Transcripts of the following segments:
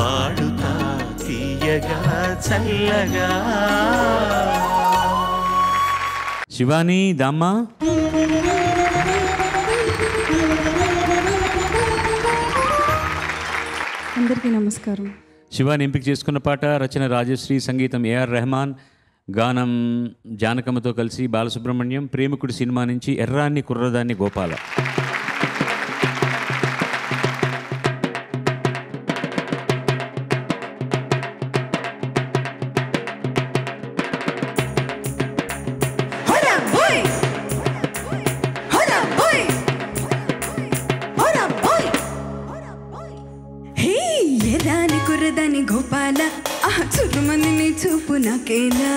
పాడుతా తీయగా చల్లగా. శివాని దామ్మా. అందరికీ నమస్కారం. శివాని ఎంపిక చేసుకున్న పాట రచన రాజశ్రీ సంగీతం ఏఆర్ రెహమాన్. గానం జానకమ్మతో కలిసి బాలసుబ్రహ్మణ్యం ప్రేమికుడి సినిమా నుంచి ఎర్రాన్ని కుర్రదాన్ని గోపాల. చూపాలా ఆ చురుమని నీ చూపు నాకేలా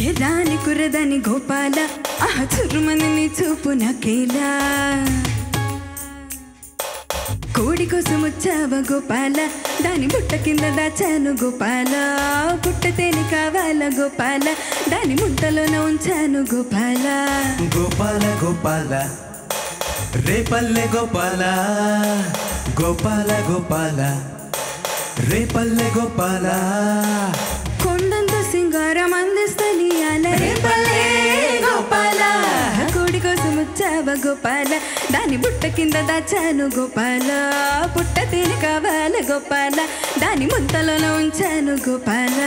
ఎదాని కురదని గోపాల? ఆ చురుమని నీ చూపు నాకేలా కోడి కోసం వచ్చావ గోపాల? దాని బుట్ట కింద దాచాను గోపాల. పుట్ట తేనె కావాల గోపాల? దాని ముంతలోన ఉంచాను గోపాల. గోపాల గోపాల. రేపల్లె గోపాల. గోపాల గోపాల రేపల్లె గోపాల. కొండంత సింగారం అందిస్తని రేపల్లే గోపాల. కోడి కోసం వచ్చావా గోపాల? దాని బుట్ట కింద దాచాను గోపాల. పుట్ట తేనె కావాలా గోపాల. దాని ముంతలోన ఉంచాను గోపాల.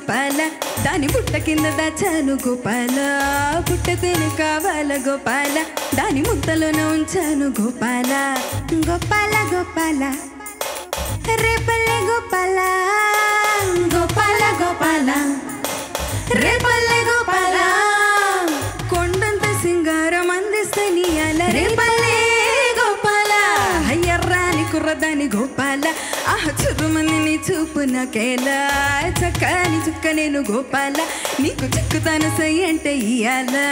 గోపాల దాని పుట్ట కింద దాచాను గోపాల. పుట్ట తేనె కావాల గోపాల దాని ముద్దలోన ఉంచాను గోపాల. గోపాల గోపాల రేపల్లె గోపాల. గోపాల గోపాల రేపల్లె గోపాల. కొండంత సింగారం అందిస్తే రేపల్లె గోపాల. ఎర్రాని కుర్రదాని గోపాల. చురుమని నీ చూపు నాకేలా చక్కని చుక్క నేను గోపాల నీకు చెక్కుతాను సై అంటే ఇయాలా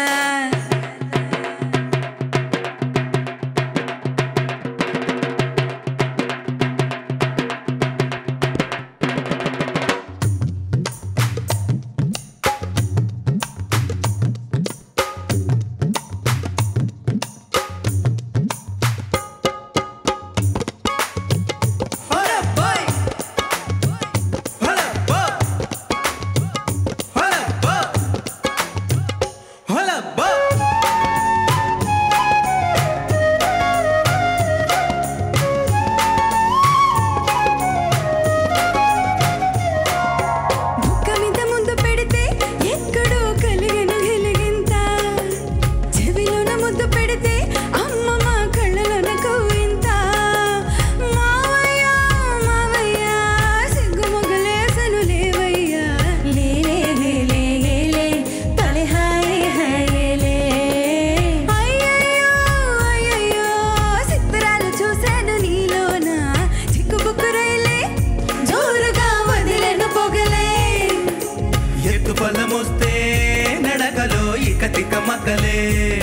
పూటలే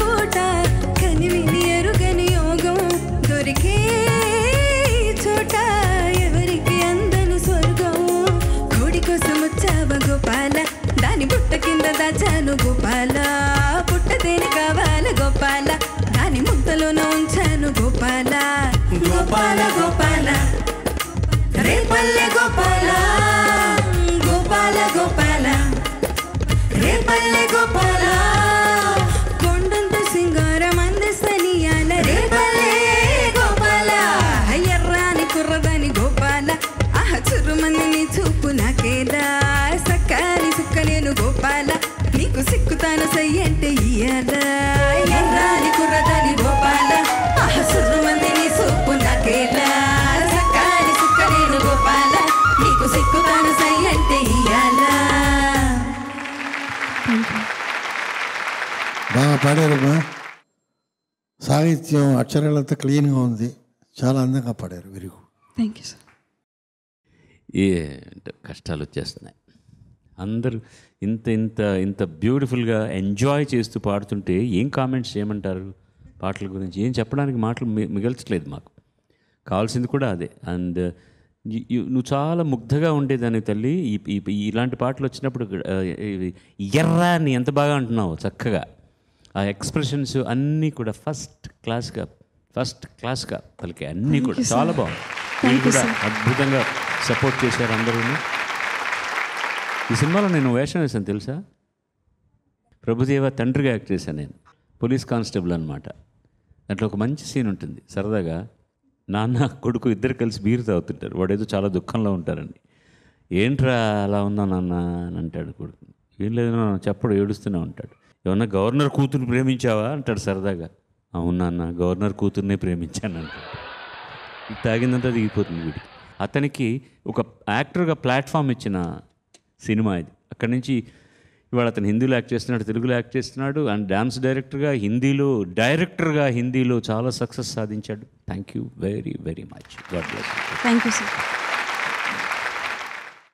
పూట కనివిని ఎరుగని యోగం దొరికే చోట ఎవరికి అందని స్వర్గం? కోడి కోసం వచ్చావా గోపాల? దాని బుట్ట కింద దాచాను గోపాల. పుట్ట దేని కావాల గోపాల. దాని ముద్దలో ఉంచాను గోపాల. గోపాల గోపాల. రేపల్లె గోపాల. గోపాల గోపాల. రేపల్లె గోపాల కొండంత సింగారం అందస్తనియాల రేపల్లె గోపాల. ఎర్రాని కుర్రదాని గోపాల. ఆహ చురుమని నీ చూపు నాకేదా సక్కాని సుక్క గోపాల. నీకు సిక్కుతాను సయ్యంటే ఇయ్యాల. ఎర్రాని పాడారమ్మా సాహిత్యం అక్షరాలంతా క్లీన్గా ఉంది. చాలా అందంగా పాడారు very good thank you sir ఏ అంటే కష్టాలు వచ్చేస్తున్నాయి. అందరూ ఇంత ఇంత ఇంత బ్యూటిఫుల్గా ఎంజాయ్ చేస్తూ పాడుతుంటే ఏం కామెంట్స్ చేయమంటారు? పాటల గురించి ఏం చెప్పడానికి మాటలు మి- మిగల్చట్లేదు మాకు. కావాల్సింది కూడా అదే. అండ్ నువ్వు చాలా ముగ్ధగా ఉండేదాన్ని తల్లి. ఇలాంటి పాటలు వచ్చినప్పుడు ఎర్రా అని ఎంత బాగా అంటున్నావు చక్కగా. ఆ ఎక్స్ప్రెషన్స్ అన్నీ కూడా ఫస్ట్ క్లాస్గా ఫస్ట్ క్లాస్గా పలికే అన్నీ కూడా చాలా బాగుంది. మీరు కూడా అద్భుతంగా సపోర్ట్ చేశారు అందరూ ఈ సినిమాలో నేను వేషం వేశాను తెలుసా? ప్రభుదేవ తండ్రిగా యాక్ట్ చేశాను నేను పోలీస్ కానిస్టేబుల్ అనమాట దాంట్లో ఒక మంచి సీన్ ఉంటుంది. సరదాగా నాన్న కొడుకు ఇద్దరు కలిసి బీరు తాగుతుంటారు. వాడేదో చాలా దుఃఖంలో ఉంటారండి ఏంట్రా అలా ఉన్నా నాన్న? అని అంటాడు కొడుకు. ఏం లేదన్నా చెప్పడు ఏడుస్తూనే ఉంటాడు. ఏమన్నా గవర్నర్ కూతురు ప్రేమించావా? అంటాడు సరదాగా. అవును నాన్న గవర్నర్ కూతుర్నే ప్రేమించాను అంటాడు. తాగిందంతా దిగిపోతుంది వీడికి. అతనికి ఒక యాక్టర్గా ప్లాట్ఫామ్ ఇచ్చిన సినిమా ఇది. అక్కడి నుంచి ఇవాళ అతను హిందీలో యాక్ట్ చేస్తున్నాడు తెలుగులో యాక్ట్ చేస్తున్నాడు అండ్ డ్యాన్స్ డైరెక్టర్గా హిందీలో డైరెక్టర్గా హిందీలో చాలా సక్సెస్ సాధించాడు. Thank you very very much. God bless thank you sir.